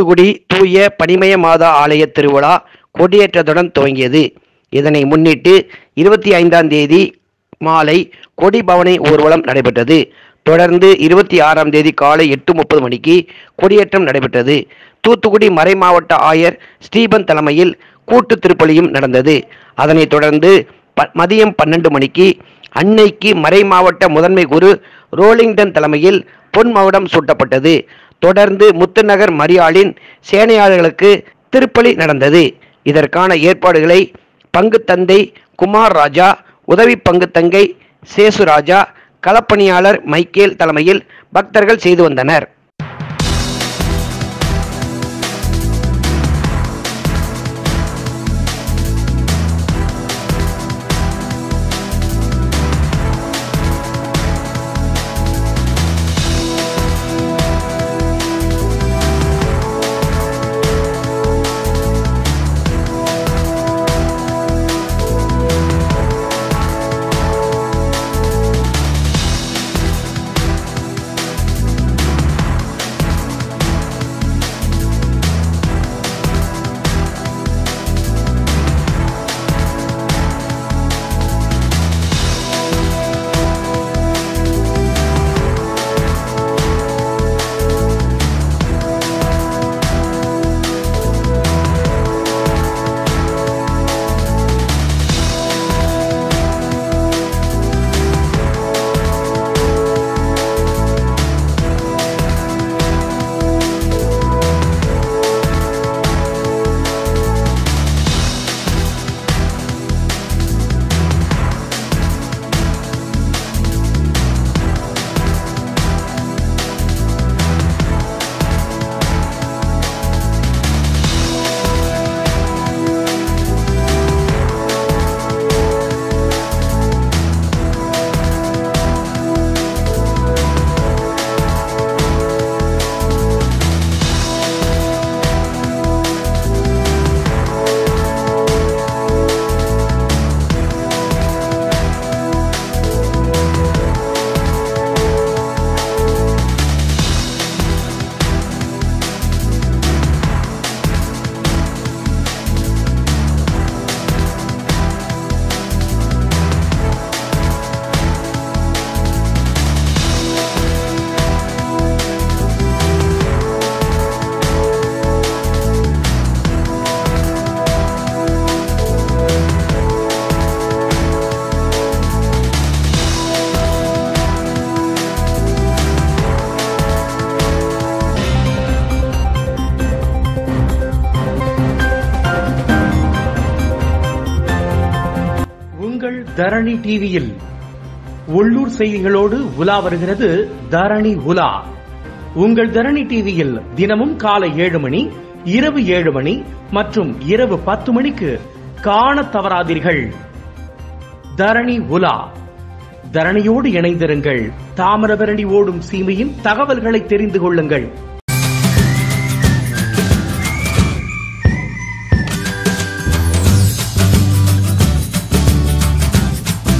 தூத்துக்குடி தூய பனிமய மாதா ஆலய திருவிழா கொடியேற்றத்துடன் துவங்கியது. இதனை முன்னிட்டு இருபத்தி ஐந்தாம் தேதி மாலை கொடிபவனை ஊர்வலம் நடைபெற்றது. தொடர்ந்து இருபத்தி ஆறாம் தேதி காலை எட்டு முப்பது மணிக்கு கொடியேற்றம் நடைபெற்றது. தூத்துக்குடி மறைமாவட்ட ஆயர் ஸ்டீபன் தலைமையில் கூட்டு திருப்பலியும் நடந்தது. அதனைத் தொடர்ந்து ப- மதியம் பன்னெண்டு மணிக்கு அன்னைக்கு மறைமாவட்ட முதன்மை குரு ரோலிங்டன் தலைமையில் பொன்மவடம் சூட்டப்பட்டது. தொடர்ந்து முத்துநகர் மரியாளின் சேனையாளர்களுக்கு திருப்பலி நடந்தது. இதற்கான ஏற்பாடுகளை பங்கு தந்தை குமார் ராஜா உதவி பங்கு தங்கை சேசுராஜா களப்பணியாளர் மைக்கேல் தலைமையில் பக்தர்கள் செய்து வந்தனர். தரணி டிவியில் உள்ளூர் செய்திகளோடு உலா வருகிறது தரணி உலா. உங்கள் தரணி டிவியில் தினமும் காலை ஏழு மணி இரவு ஏழு மணி மற்றும் இரவு பத்து மணிக்கு காணத் தவறாதீர்கள். தரணி உலா. தரணியோடு இணைந்திருங்கள். தாமிரபரணி ஓடும் சீமையின் தகவல்களை தெரிந்து கொள்ளுங்கள்.